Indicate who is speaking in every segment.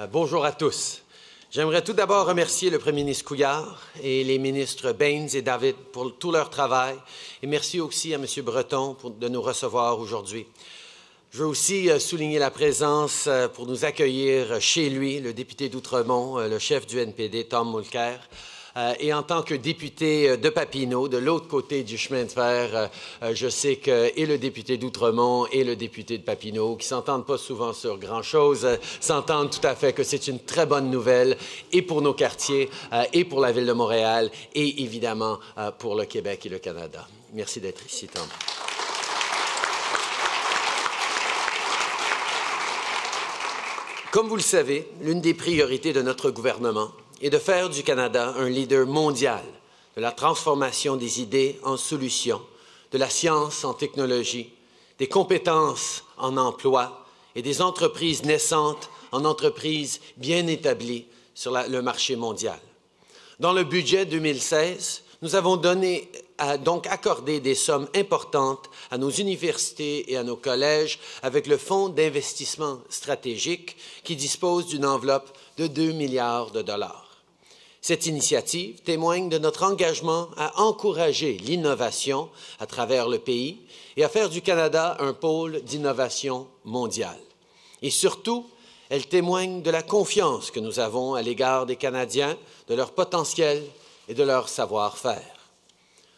Speaker 1: Euh, bonjour à tous. J'aimerais tout d'abord remercier le Premier ministre Couillard et les ministres Baines et David pour tout leur travail. Et merci aussi à M. Breton pour, de nous recevoir aujourd'hui. Je veux aussi euh, souligner la présence euh, pour nous accueillir chez lui, le député d'Outremont, le chef du NPD, Tom Mulcair. Euh, et en tant que député euh, de Papineau, de l'autre côté du chemin de fer, euh, je sais que et le député d'Outremont et le député de Papineau, qui s'entendent pas souvent sur grand-chose, s'entendent tout à fait que c'est une très bonne nouvelle et pour nos quartiers et pour la ville de Montréal et évidemment pour le Québec et le Canada. Merci d'être ici, Tom. Comme vous le savez, l'une des priorités de notre gouvernement et de faire du Canada un leader mondial de la transformation des idées en solutions, de la science en technologie, des compétences en emploi et des entreprises naissantes en entreprises bien établies sur le marché mondial. Dans le budget 2016, nous avons donc accordé des sommes importantes à nos universités et à nos collèges avec le Fonds d'investissement stratégique qui dispose d'une enveloppe de 2 milliards de dollars. Cette initiative témoigne de notre engagement à encourager l'innovation à travers le pays et à faire du Canada un pôle d'innovation mondiale. Et surtout, elle témoigne de la confiance que nous avons à l'égard des Canadiens, de leur potentiel et de leur savoir-faire.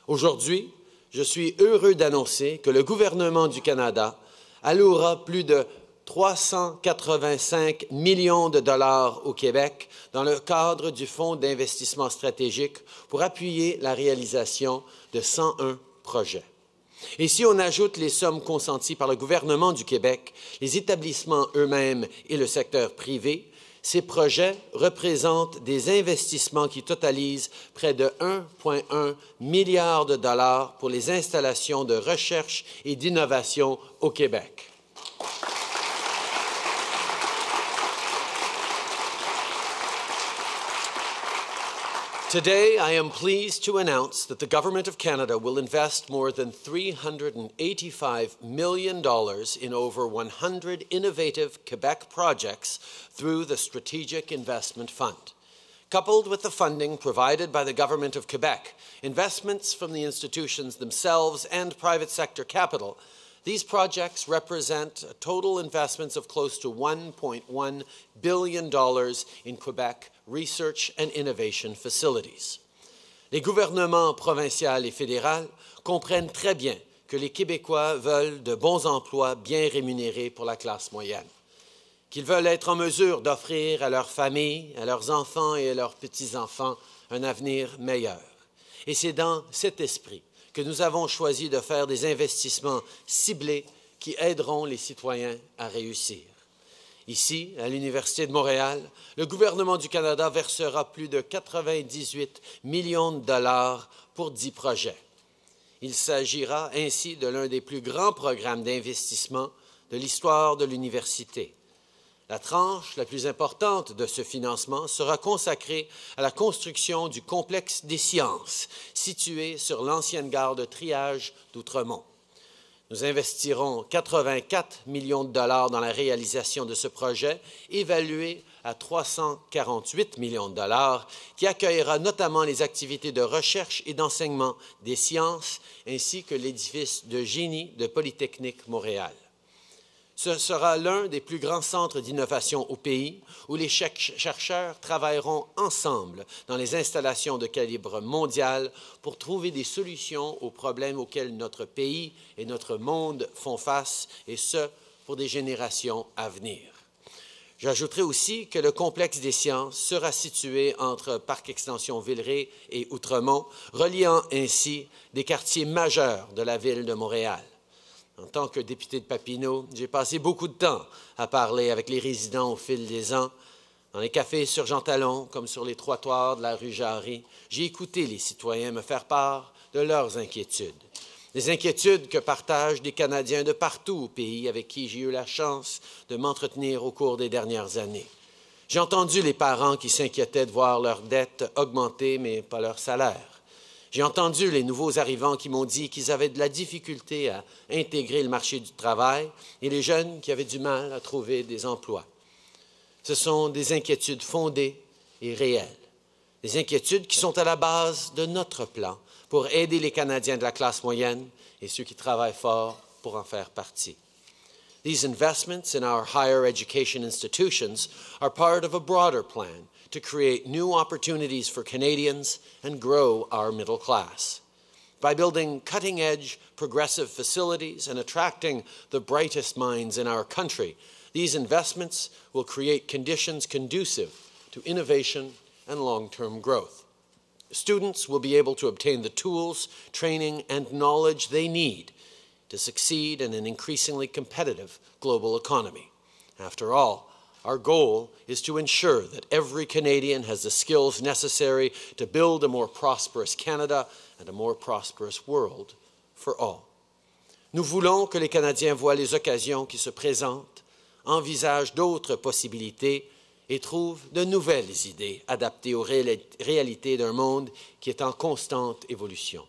Speaker 1: Aujourd'hui, je suis heureux d'annoncer que le gouvernement du Canada allouera plus de 385 millions de dollars au Québec dans le cadre du Fonds d'investissement stratégique pour appuyer la réalisation de 101 projets. Et si on ajoute les sommes consenties par le gouvernement du Québec, les établissements eux-mêmes et le secteur privé, ces projets représentent des investissements qui totalisent près de 1,1 milliard de dollars pour les installations de recherche et d'innovation au Québec. Today, I am pleased to announce that the Government of Canada will invest more than $385 million in over 100 innovative Quebec projects through the Strategic Investment Fund. Coupled with the funding provided by the Government of Quebec, investments from the institutions themselves and private sector capital these projects represent total investments of close to $1.1 billion in Quebec research and innovation facilities. Les gouvernements provincial et fédéral comprennent très bien que les Québécois veulent de bons emplois bien rémunérés pour la classe moyenne, qu'ils veulent être en mesure d'offrir à leurs familles, à leurs enfants et à leurs petits-enfants un avenir meilleur. Et c'est dans cet esprit que nous avons choisi de faire des investissements ciblés qui aideront les citoyens à réussir. Ici, à l'Université de Montréal, le gouvernement du Canada versera plus de 98 millions de dollars pour dix projets. Il s'agira ainsi de l'un des plus grands programmes d'investissement de l'histoire de l'université. La tranche la plus importante de ce financement sera consacrée à la construction du complexe des sciences, situé sur l'ancienne gare de triage d'Outremont. Nous investirons 84 millions de dollars dans la réalisation de ce projet, évalué à 348 millions de dollars, qui accueillera notamment les activités de recherche et d'enseignement des sciences, ainsi que l'édifice de génie de Polytechnique Montréal. Ce sera l'un des plus grands centres d'innovation au pays où les chercheurs travailleront ensemble dans les installations de calibre mondial pour trouver des solutions aux problèmes auxquels notre pays et notre monde font face, et ce, pour des générations à venir. J'ajouterai aussi que le complexe des sciences sera situé entre Parc Extension Villeray et Outremont, reliant ainsi des quartiers majeurs de la ville de Montréal. En tant que député de Papineau, j'ai passé beaucoup de temps à parler avec les résidents au fil des ans, dans les cafés sur Jean Talon, comme sur les trottoirs de la rue Jarry. J'ai écouté les citoyens me faire part de leurs inquiétudes. Des inquiétudes que partagent des Canadiens de partout au pays avec qui j'ai eu la chance de m'entretenir au cours des dernières années. J'ai entendu les parents qui s'inquiétaient de voir leurs dettes augmenter, mais pas leur salaire. J'ai entendu les nouveaux arrivants qui m'ont dit qu'ils avaient de la difficulté à intégrer le marché du travail et les jeunes qui avaient du mal à trouver des emplois. Ce sont des inquiétudes fondées et réelles. Des inquiétudes qui sont à la base de notre plan pour aider les Canadiens de la classe moyenne et ceux qui travaillent fort pour en faire partie. These investments in our higher education institutions are part of a broader plan to create new opportunities for Canadians and grow our middle class. By building cutting edge, progressive facilities and attracting the brightest minds in our country, these investments will create conditions conducive to innovation and long term growth. Students will be able to obtain the tools, training, and knowledge they need to succeed in an increasingly competitive global economy. After all, our goal is to ensure that every Canadian has the skills necessary to build a more prosperous Canada and a more prosperous world for all. Nous voulons que les Canadiens voient les occasions qui se présentent, envisagent d'autres possibilités et trouvent de nouvelles idées adaptées aux réalités d'un monde qui est en constante évolution.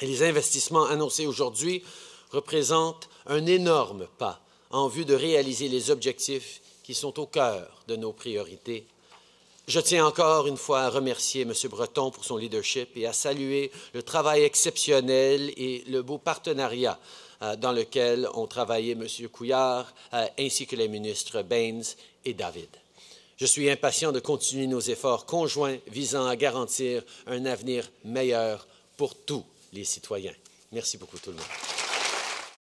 Speaker 1: Et les investissements annoncés aujourd'hui représentent un énorme pas en vue de réaliser les objectifs qui sont au cœur de nos priorités. Je tiens encore une fois à remercier M. Breton pour son leadership et à saluer le travail exceptionnel et le beau partenariat euh, dans lequel ont travaillé M. Couillard euh, ainsi que les ministres Baines et David. Je suis impatient de continuer nos efforts conjoints visant à garantir un avenir meilleur pour tous les citoyens. Merci beaucoup tout le monde.